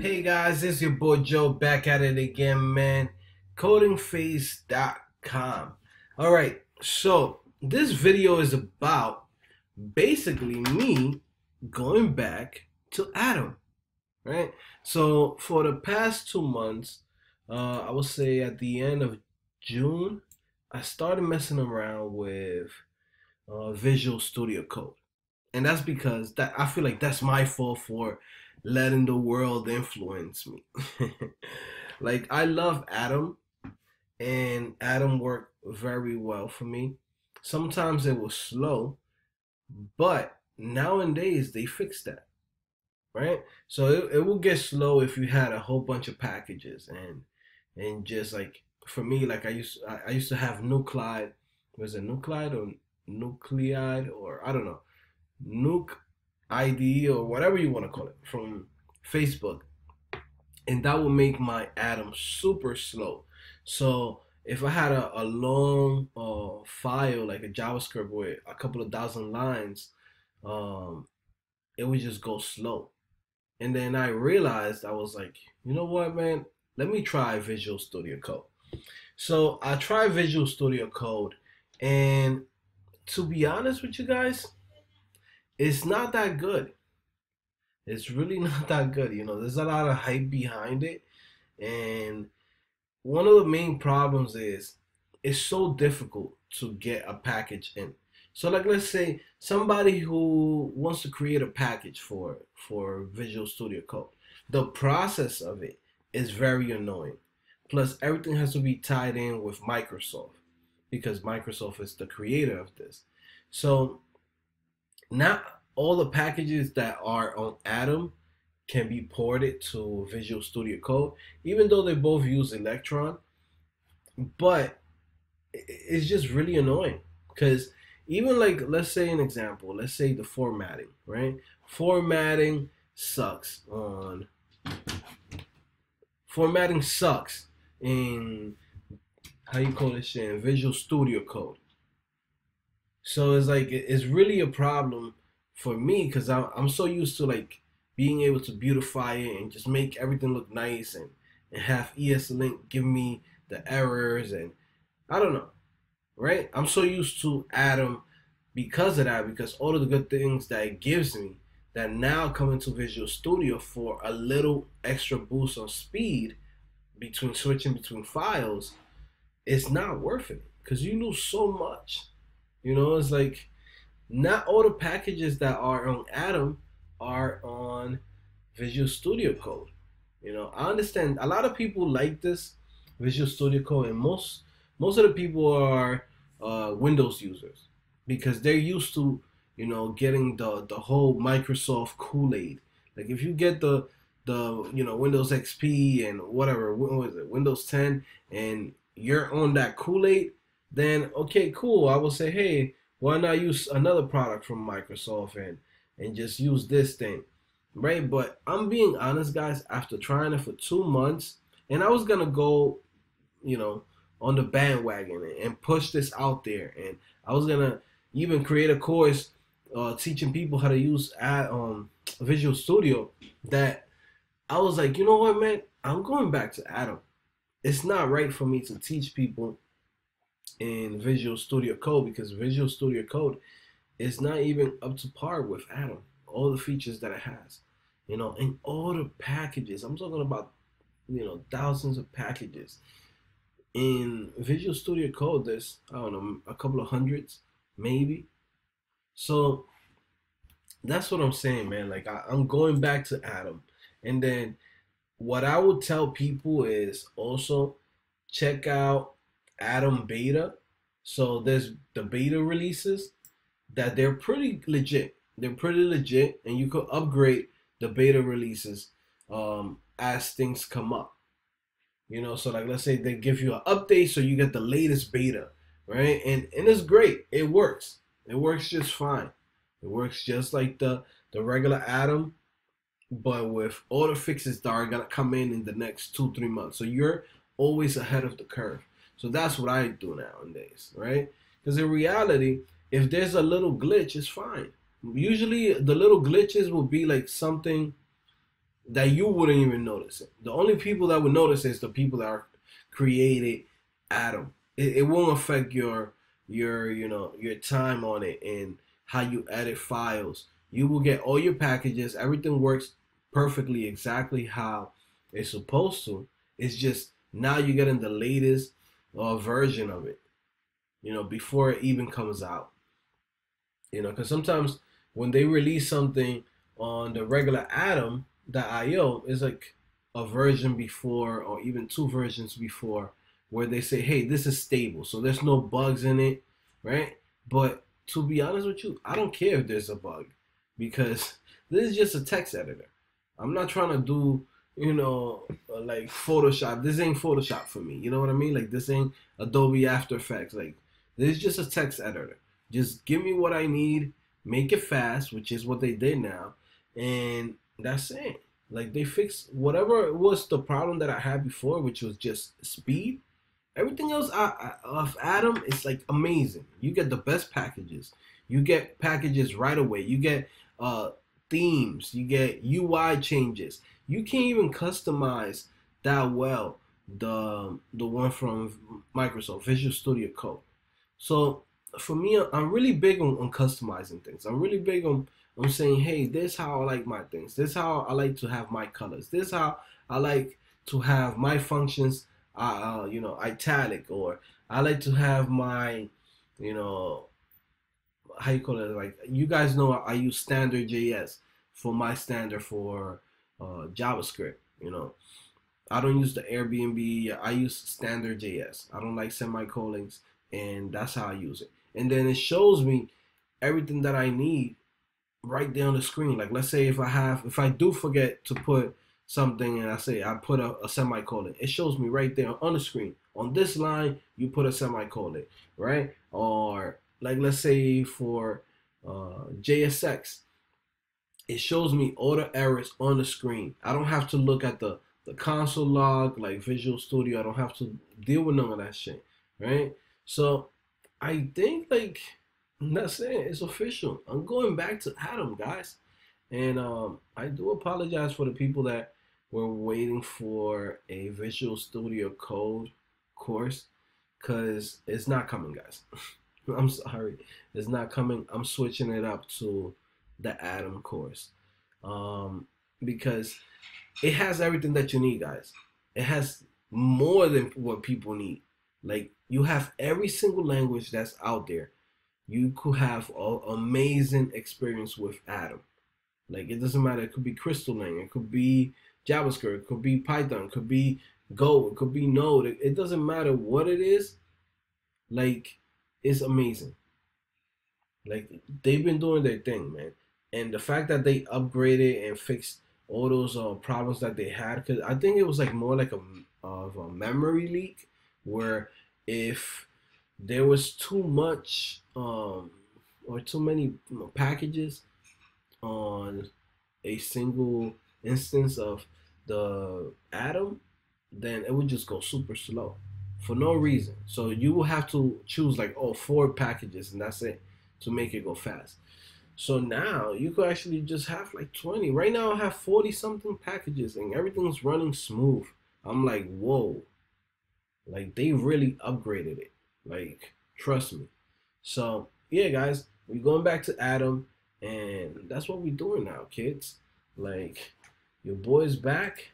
Hey guys, it's your boy Joe back at it again, man. CodingPhase.com. Alright, so this video is about basically me going back to Atom, Right? So for the past two months, uh, I would say at the end of June, I started messing around with uh, Visual Studio Code. And that's because that I feel like that's my fault for letting the world influence me. like I love Atom, and Atom worked very well for me. Sometimes it was slow, but nowadays they fixed that. Right? So it, it will get slow if you had a whole bunch of packages and and just like for me, like I used I, I used to have Nuclide, was it Nuclide or Nucleide or I don't know, Nuke ID or whatever you want to call it from Facebook. And that will make my Atom super slow. So if I had a, a long uh, file like a JavaScript with a couple of thousand lines, um, it would just go slow. And then I realized I was like, you know what, man? Let me try Visual Studio Code. So I tried Visual Studio Code, and to be honest with you guys, it's not that good. It's really not that good. You know, there's a lot of hype behind it. And one of the main problems is it's so difficult to get a package in. So like let's say somebody who wants to create a package for for Visual Studio Code. The process of it is very annoying. Plus everything has to be tied in with Microsoft because Microsoft is the creator of this. So not all the packages that are on Atom can be ported to Visual Studio Code, even though they both use Electron. But it's just really annoying because even like let's say an example, let's say the formatting, right? Formatting sucks on formatting sucks in how you call this shit in Visual Studio Code. So it's like it's really a problem for me because I'm, I'm so used to like being able to beautify it and just make everything look nice and, and have ESLint give me the errors and I don't know, right? I'm so used to Atom because of that, because all of the good things that it gives me that now come into Visual Studio for a little extra boost on speed between switching between files, it's not worth it because you lose so much. You know, it's like not all the packages that are on Atom are on Visual Studio Code. You know, I understand a lot of people like this Visual Studio Code, and most most of the people are uh, Windows users because they're used to you know getting the the whole Microsoft Kool Aid. Like if you get the the you know Windows XP and whatever what was it Windows 10 and you're on that Kool Aid, then okay, cool. I will say, hey, why not use another product from Microsoft and and just use this thing, right? But I'm being honest, guys. After trying it for two months, and I was gonna go, you know, on the bandwagon and push this out there, and I was gonna even create a course uh, teaching people how to use ad, um, Visual Studio. That I was like, you know what, man, I'm going back to Atom. It's not right for me to teach people in Visual Studio Code because Visual Studio Code is not even up to par with Atom. All the features that it has, you know, and all the packages. I'm talking about, you know, thousands of packages. In Visual Studio Code, there's I don't know a couple of hundreds, maybe. So that's what I'm saying, man. Like I, I'm going back to Atom, and then what I would tell people is also check out Atom Beta. So there's the beta releases that they're pretty legit. They're pretty legit, and you could upgrade the beta releases um, as things come up. You know, so like let's say they give you an update, so you get the latest beta, right? And and it's great. It works. It works just fine. It works just like the the regular Atom, but with all the fixes that are gonna come in in the next two three months. So you're always ahead of the curve. So that's what I do nowadays, right? Because in reality, if there's a little glitch, it's fine. Usually, the little glitches will be like something that you wouldn't even notice. It. The only people that would notice is the people that are created Atom. It, it won't affect your your you know your time on it and how you edit files. You will get all your packages. Everything works perfectly exactly how it's supposed to. It's just now you're getting the latest uh, version of it. You know before it even comes out. You know because sometimes when they release something on the regular Atom, the IO is like a version before or even two versions before where they say, hey, this is stable. So there's no bugs in it, right? But to be honest with you, I don't care if there's a bug because this is just a text editor. I'm not trying to do, you know, like Photoshop. This ain't Photoshop for me. You know what I mean? Like this ain't Adobe After Effects. Like this is just a text editor. Just give me what I need, make it fast, which is what they did now, and that's it. Like they fixed whatever was the problem that I had before, which was just speed. Everything else of Atom is like amazing. You get the best packages. You get packages right away. You get uh, themes. You get UI changes. You can't even customize that well the the one from Microsoft Visual Studio Code. So for me, I'm really big on, on customizing things. I'm really big on I'm saying, hey, this how I like my things. This how I like to have my colors. This how I like to have my functions, uh, uh, you know, italic, or I like to have my, you know, how you call it? Like you guys know, I use standard JS for my standard for uh, JavaScript. You know, I don't use the Airbnb. I use standard JS. I don't like semicolons, and that's how I use it. And then it shows me everything that I need right there on the screen. Like let's say if I have if I do forget to put something and I say I put a, a semicolon, it shows me right there on the screen. On this line, you put a semicolon, right? Or like let's say for uh, JSX, it shows me all the errors on the screen. I don't have to look at the the console log like Visual Studio. I don't have to deal with none of that shit, right? So I think like I'm that's it. It's official. I'm going back to Atom, guys. And um, I do apologize for the people that were waiting for a Visual Studio Code course because it's not coming, guys. I'm sorry. It's not coming. I'm switching it up to the Atom course um, because it has everything that you need, guys. It has more than what people need. Like, you have every single language that's out there you could have an amazing experience with Atom. Like it doesn't matter. It could be Crystalline. It could be JavaScript. It could be Python. It could be Go. It could be Node. It, it doesn't matter what it is. Like it's amazing. Like they've been doing their thing, man. And the fact that they upgraded and fixed all those uh, problems that they had, because I think it was like more like a of a memory leak, where if there was too much um, or too many packages on a single instance of the atom, then it would just go super slow for no reason. So you will have to choose like oh four packages and that's it to make it go fast. So now you could actually just have like 20. Right now I have 40 something packages and everything's running smooth. I'm like, whoa. Like they really upgraded it. Like, trust me. So, yeah, guys, we're going back to Atom and that's what we're doing now, kids. Like, your boy's back.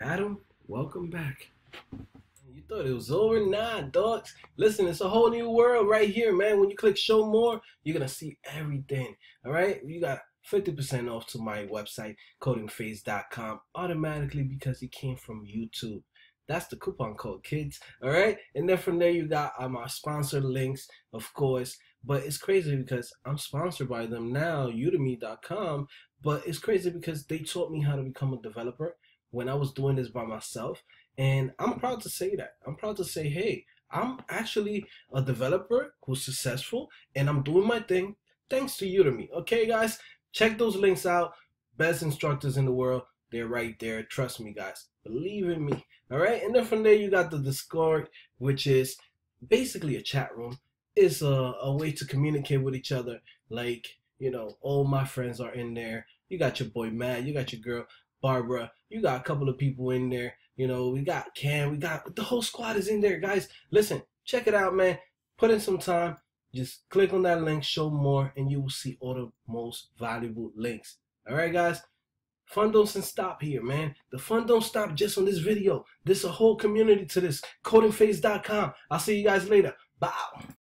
Atom, welcome back. You thought it was over? Nah, dogs. Listen, it's a whole new world right here, man. When you click show more, you're going to see everything. All right? You got 50% off to my website, codingphase.com, automatically because it came from YouTube. That's the coupon code, kids. All right. And then from there, you got uh, my sponsor links, of course. But it's crazy because I'm sponsored by them now, udemy.com. But it's crazy because they taught me how to become a developer when I was doing this by myself. And I'm proud to say that. I'm proud to say, hey, I'm actually a developer who's successful and I'm doing my thing thanks to Udemy. Okay, guys, check those links out. Best instructors in the world. They're right there. Trust me, guys. Believe in me. All right. And then from there, you got the Discord, which is basically a chat room. is a, a way to communicate with each other. Like, you know, all my friends are in there. You got your boy Matt, you got your girl Barbara, you got a couple of people in there. You know, we got Cam, we got the whole squad is in there, guys. Listen, check it out, man. Put in some time. Just click on that link, show more, and you will see all the most valuable links. All right, guys. Fun don't stop here, man. The fun don't stop just on this video. There's a whole community to this. CodingPhase.com. I'll see you guys later. Bye.